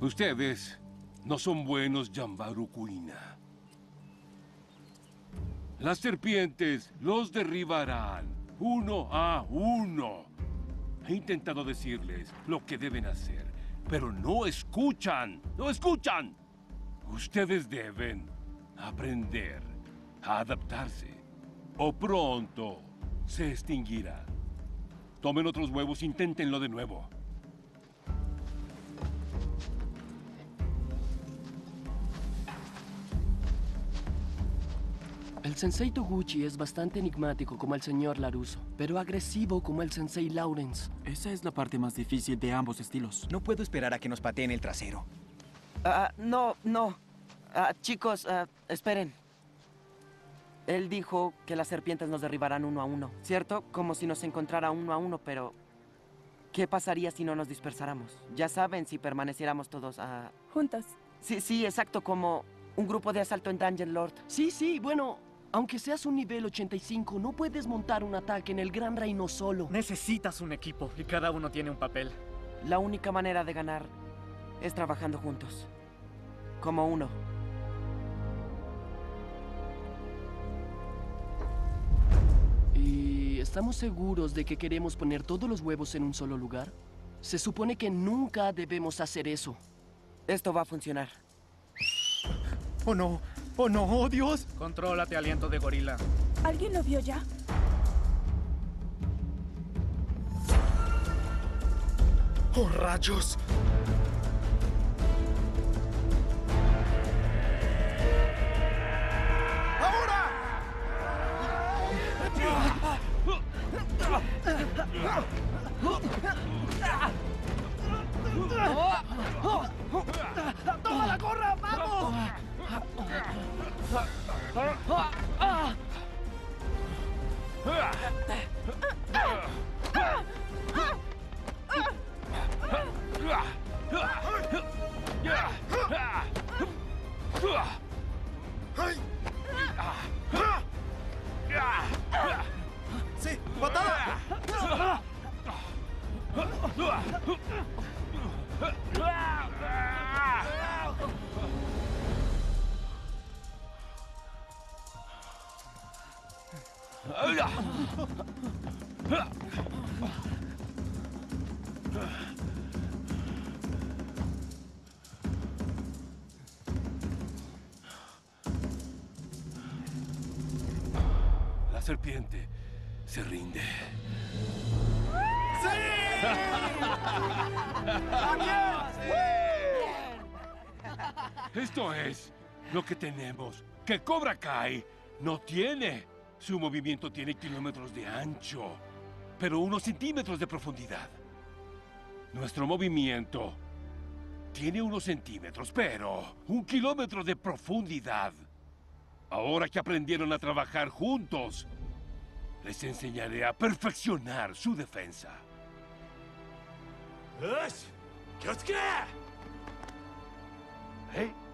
Ustedes no son buenos, Yambaru Kuina. Las serpientes los derribarán, uno a uno. He intentado decirles lo que deben hacer, pero no escuchan, no escuchan. Ustedes deben aprender a adaptarse, o pronto se extinguirá. Tomen otros huevos, inténtenlo de nuevo. El sensei Toguchi es bastante enigmático como el señor Laruso, pero agresivo como el sensei Lawrence. Esa es la parte más difícil de ambos estilos. No puedo esperar a que nos pateen el trasero. Ah, no, no. Ah, chicos, ah, esperen. Él dijo que las serpientes nos derribarán uno a uno, ¿cierto? Como si nos encontrara uno a uno, pero... ¿Qué pasaría si no nos dispersáramos? Ya saben, si permaneciéramos todos a... Juntos. Sí, sí, exacto, como un grupo de asalto en Dungeon Lord. Sí, sí, bueno, aunque seas un nivel 85, no puedes montar un ataque en el Gran Reino solo. Necesitas un equipo y cada uno tiene un papel. La única manera de ganar es trabajando juntos. Como uno. ¿Y estamos seguros de que queremos poner todos los huevos en un solo lugar? Se supone que nunca debemos hacer eso. Esto va a funcionar. ¡Oh no! ¡Oh no! ¡Oh Dios! Contrólate, aliento de gorila. ¿Alguien lo vio ya? ¡Oh rayos! ¡Sí! ¡Patada! La serpiente se rinde. Esto es lo que tenemos. Que Cobra Kai no tiene. Su movimiento tiene kilómetros de ancho, pero unos centímetros de profundidad. Nuestro movimiento tiene unos centímetros, pero un kilómetro de profundidad. Ahora que aprendieron a trabajar juntos, les enseñaré a perfeccionar su defensa. ¿Eh?